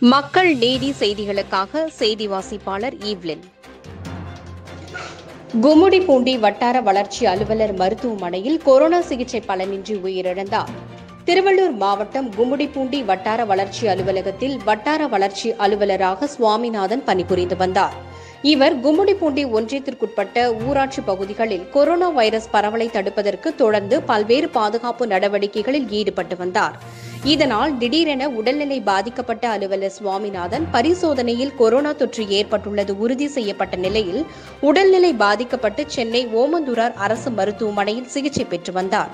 மக்கள் நீதி செய்திகளுக்காக செய்தி வாசிப்பாளர் ஈவ்லின். கும்முடிப்பூண்டி வட்டார வளர்ச்சி அலுவலர் மருத்துவமனையில் கொரோனா சிகிச்சை பலனின்றி உயிரிழந்தார். திருவள்ளூர் மாவட்டம் கும்முடிப்பூண்டி வட்டார வளர்ச்சி அலுவலகத்தில் வட்டார வளர்ச்சி அலுவலராக சுவாமிநாதன் பணிபுரிந்து வந்தார். இவர் கும்முடிப்பூண்டி ஒன்றியத்திற்குட்பட்ட ஊராட்சி பகுதிகளில் கொரோனா வைரஸ் பரவலை தடுப்பதற்கு தொடர்ந்து பல்வேறு பாதுகாப்பு நடவடிக்கைகளில் ஈடுபட்டு வந்தார். இதனால் திடீரென உடல்நிலை பாதிக்கப்பட்ட அலுவலர் சுவாமிநாதன் பரிசோதனையில் கொரோனா தொற்று ஏற்பட்டுள்ளது உறுதி செய்யப்பட்ட நிலையில் உடல்நிலை பாதிக்கப்பட்டு சென்னை ஓமந்தூரார் அரசு மருத்துவமனையில் சிகிச்சை பெற்று வந்தார்.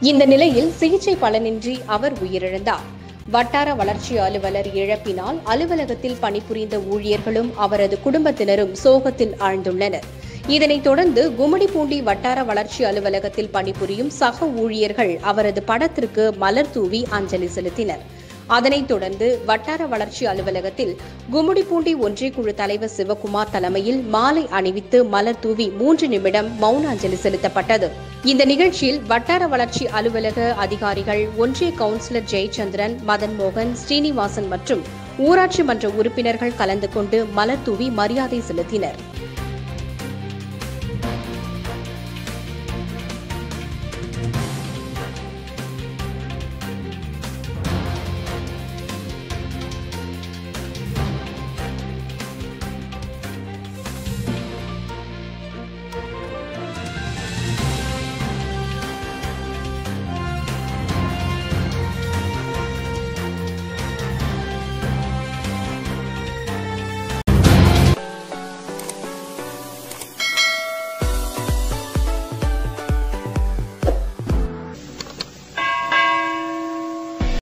இந்த நிலையில் சிகிச்சை பலனின்றி அவர் உயிரிழந்தார். வட்டார வளர்ச்சி அலுவலர் இழப்பினால் அலுவலகத்தில் பணிபுரிந்த ஊழியர்களும் அவரது குடும்பத்தினரும் சோகத்தில் ஆழ்ந்துள்ளனர். இதனைத் தொடர்ந்து கும்மிடிப்பூண்டி வட்டார வளர்ச்சி அலுவலகத்தில் பணிபுரியும் சக ஊழியர்கள் அவரது படத்திற்கு மலர் தூவி அஞ்சலி செலுத்தினர். அதனைத் தொடர்ந்து வட்டார வளர்ச்சி அலுவலகத்தில் கும்மிடிப்பூண்டி ஒன்றியக்குழு தலைவர் சிவகுமார் தலைமையில் மாலை அணிவித்து மலர் தூவி மூன்று நிமிடம் மௌன அஞ்சலி செலுத்தப்பட்டது. இந்த நிகழ்ச்சியில் வட்டார வளர்ச்சி அலுவலக அதிகாரிகள் ஒன்றிய கவுன்சிலர் ஜெயச்சந்திரன் மதன் மோகன் ஸ்ரீனிவாசன் மற்றும் ஊராட்சி மன்ற உறுப்பினர்கள் கலந்து கொண்டு மலர் தூவி மரியாதை செலுத்தினர்.